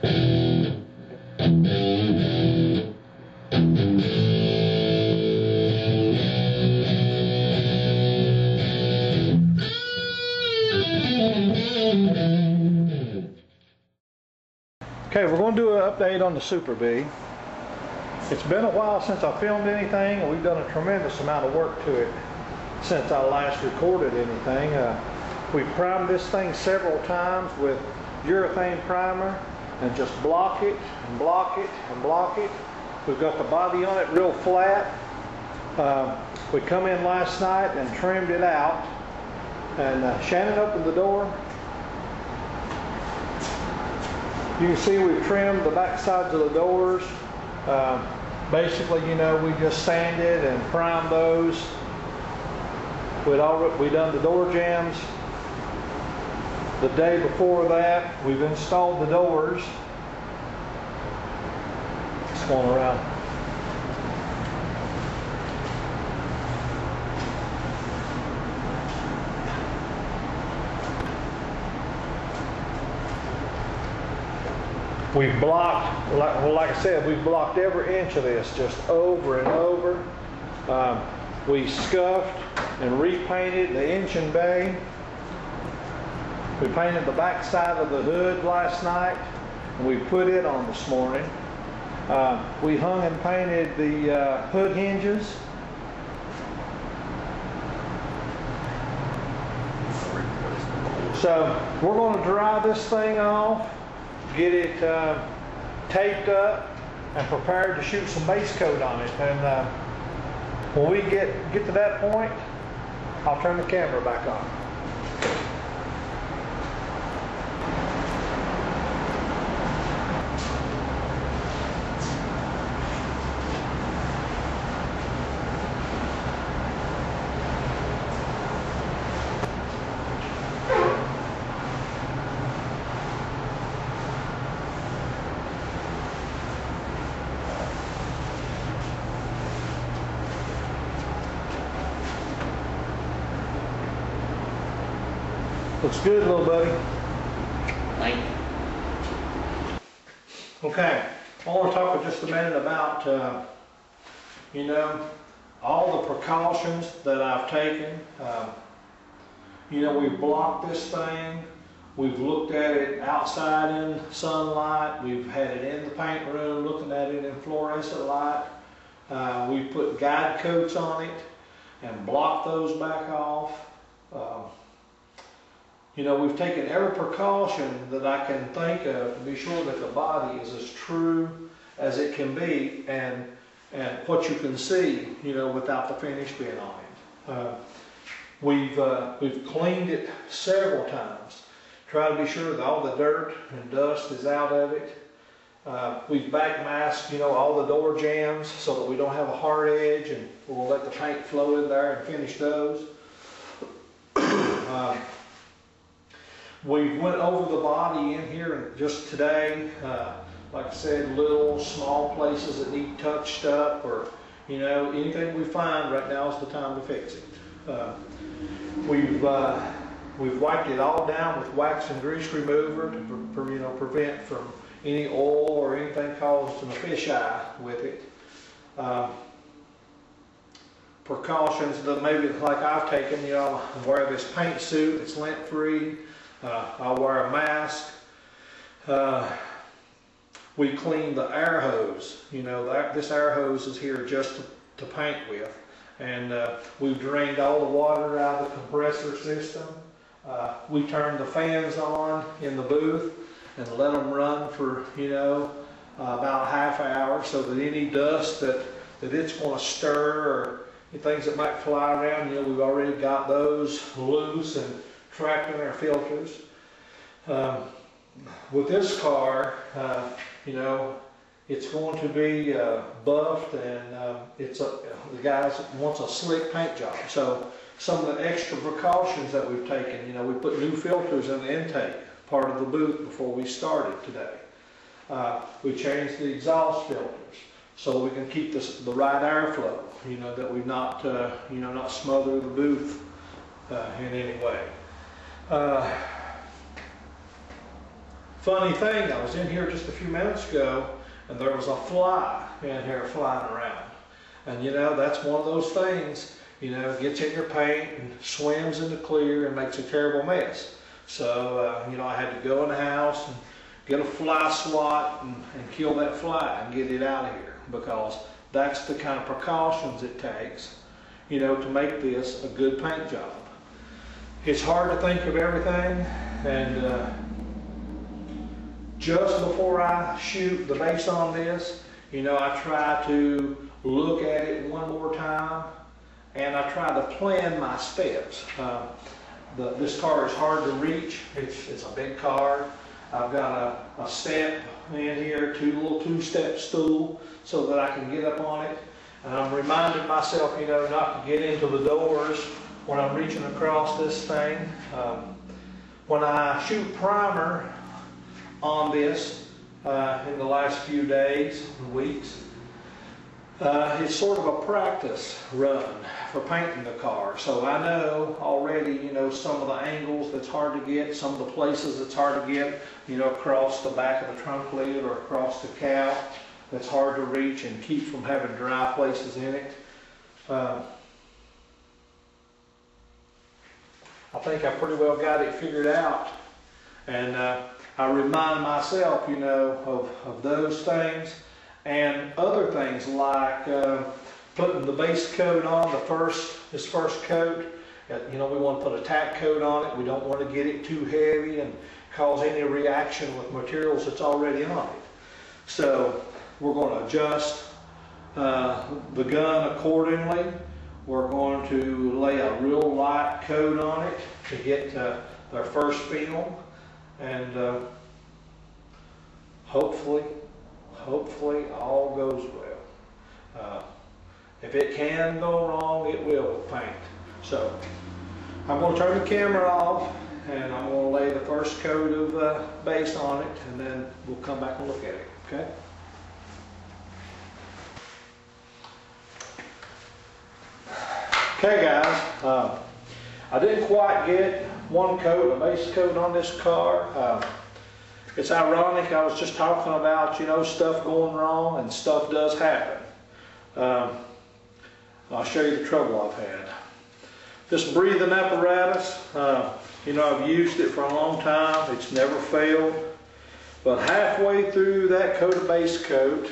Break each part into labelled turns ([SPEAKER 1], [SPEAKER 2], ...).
[SPEAKER 1] Okay, we're going to do an update on the Super Bee. It's been a while since I filmed anything, and we've done a tremendous amount of work to it since I last recorded anything. Uh, we primed this thing several times with urethane primer and just block it and block it and block it. We've got the body on it real flat. Uh, we come in last night and trimmed it out. And uh, Shannon opened the door. You can see we've trimmed the back sides of the doors. Uh, basically, you know, we just sanded and primed those. We'd already, we done the door jambs. The day before that, we've installed the doors. It's going around. We've blocked, like, well, like I said, we've blocked every inch of this just over and over. Um, we scuffed and repainted the engine bay. We painted the back side of the hood last night, and we put it on this morning. Uh, we hung and painted the uh, hood hinges. So we're going to dry this thing off, get it uh, taped up, and prepared to shoot some base coat on it. And uh, when we get get to that point, I'll turn the camera back on. Looks good, little buddy.
[SPEAKER 2] Thank you.
[SPEAKER 1] Okay, I want to talk for just a minute about, uh, you know, all the precautions that I've taken. Um, You know, we've blocked this thing, we've looked at it outside in sunlight, we've had it in the paint room, looking at it in fluorescent light. Uh, We put guide coats on it and blocked those back off. Um, you know, we've taken every precaution that I can think of to be sure that the body is as true as it can be and, and what you can see, you know, without the finish being on it. Uh, we've, uh, we've cleaned it several times, try to be sure that all the dirt and dust is out of it. Uh, we've back masked, you know, all the door jambs so that we don't have a hard edge and we'll let the paint flow in there and finish those. Uh, we went over the body in here just today. Uh, like I said, little small places that need touched up or, you know, anything we find right now is the time to fix it. Uh, we've, uh, we've wiped it all down with wax and grease remover to, pre- you know, prevent from any oil or anything causing a fish eye with it. Um, precautions that maybe like I've taken, you know, wear this paint suit, it's lint free. Uh, I'll wear a mask. Uh, we clean the air hose. You know, that, this air hose is here just to, to paint with. And uh, we've drained all the water out of the compressor system. Uh, we turn the fans on in the booth and let them run for, you know, about half hour so that any dust that, that it's going to stir or things that might fly around, you know, we've already got those loose and in our filters. Um, with this car, uh, you know, it's going to be uh, buffed and uh, it's a, the guys wants a slick paint job. So some of the extra precautions that we've taken, you know, we put new filters in the intake part of the booth before we started today. Uh, we changed the exhaust filters so we can keep this, the right airflow, you know, that we not, uh, you know, not smother the booth uh, in any way. Uh, funny thing, I was in here just a few minutes ago, and there was a fly in here flying around. And you know, that's one of those things, you know, gets in your paint and swims in the clear and makes a terrible mess. So, uh, you know, I had to go in the house and get a fly swat and, and kill that fly and get it out of here because that's the kind of precautions it takes, you know, to make this a good paint job. It's hard to think of everything and uh, just before I shoot the base on this, you know, I try to look at it one more time and I try to plan my steps. Uh, the, this car is hard to reach. It's, it's a big car. I've got a, a step in here, two little two-step stool so that I can get up on it. And I'm reminding myself, you know, not to get into the doors when I'm reaching across this thing. Um, when I shoot primer on this uh, in the last few days and weeks, uh, it's sort of a practice run for painting the car. So I know already, you know, some of the angles that's hard to get, some of the places that's hard to get, you know, across the back of the trunk lid or across the cow that's hard to reach and keep from having dry places in it. Uh, I think I pretty well got it figured out. And uh, I remind myself, you know, of, of those things and other things like uh, putting the base coat on, the first, this first coat. Uh, you know, we want to put a tack coat on it. We don't want to get it too heavy and cause any reaction with materials that's already on it. So we're going to adjust uh, the gun accordingly. We're going to lay a real light coat on it to get uh, their first film. And uh, hopefully, hopefully all goes well. Uh, if it can go wrong, it will with paint. So I'm going to turn the camera off and I'm going to lay the first coat of uh, base on it and then we'll come back and look at it. Okay? Okay guys, uh, I didn't quite get one coat, a base coat on this car. Uh, it's ironic, I was just talking about, you know, stuff going wrong and stuff does happen. Um, I'll show you the trouble I've had. This breathing apparatus, uh, you know, I've used it for a long time. It's never failed. But halfway through that coat of base coat,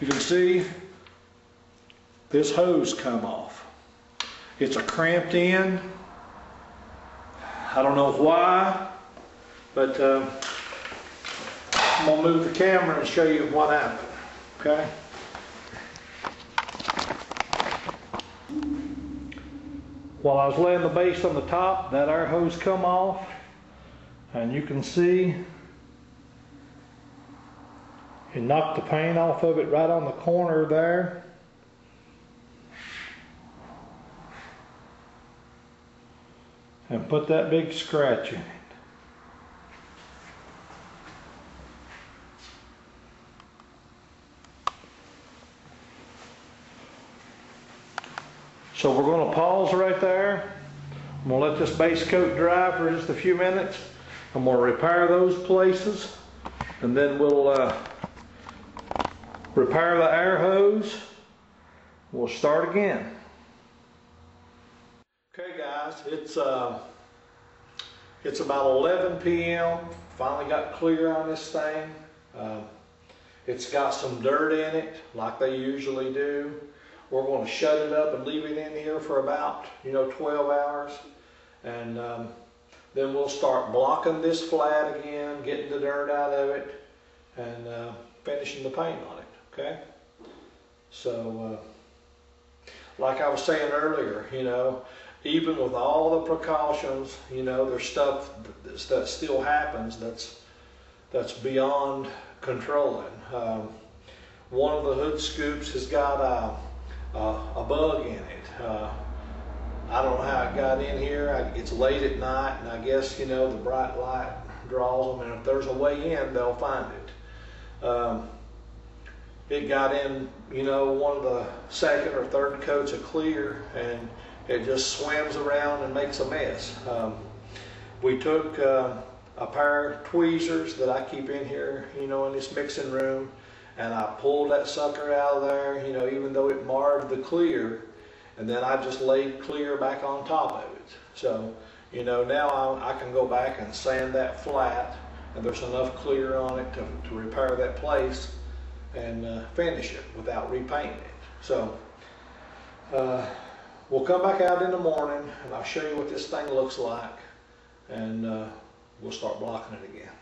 [SPEAKER 1] you can see this hose come off. It's a cramped end. I don't know why, but uh, I'm gonna move the camera and show you what happened, okay? While I was laying the base on the top, that air hose come off, and you can see it knocked the paint off of it right on the corner there. And put that big scratch in it. So we're going to pause right there. I'm going to let this base coat dry for just a few minutes. I'm going to repair those places and then we'll uh, repair the air hose. We'll start again. Okay guys, it's uh, it's about 11 p.m. Finally got clear on this thing. Uh, it's got some dirt in it like they usually do. We're going to shut it up and leave it in here for about, you know, 12 hours. And um, then we'll start blocking this flat again, getting the dirt out of it, and uh, finishing the paint on it, okay? So, uh, like I was saying earlier, you know, even with all the precautions, you know, there's stuff that still happens that's, that's beyond controlling. Um, one of the hood scoops has got a, uh, a bug in it. Uh, I don't know how it got in here. I, it's late at night, and I guess, you know, the bright light draws them, and if there's a way in, they'll find it. Um, it got in, you know, one of the second or third coats of clear, and it just swims around and makes a mess. Um, we took uh, a pair of tweezers that I keep in here, you know, in this mixing room, and I pulled that sucker out of there, you know, even though it marred the clear, and then I just laid clear back on top of it. So, you know, now I, I can go back and sand that flat, and there's enough clear on it to, to repair that place and uh, finish it without repainting it. So, uh, we'll come back out in the morning, and I'll show you what this thing looks like, and uh, we'll start blocking it again.